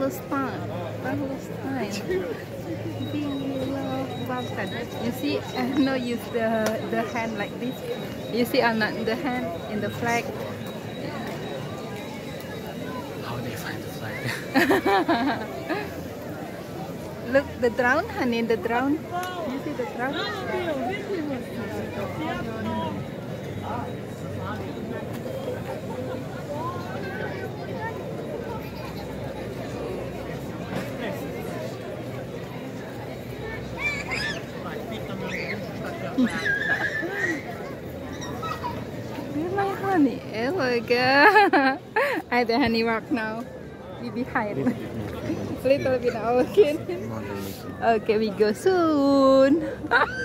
Palestine. Palestine. We love Palestine. You see, I know use the the hand like this. You see, I'm not the hand in the flag. How they find the flag? Look, the drone, honey, the drone. You see the drone? Really, honey? Oh my god. I the honey rock now. We behind. Little bit okay. Okay, we go soon.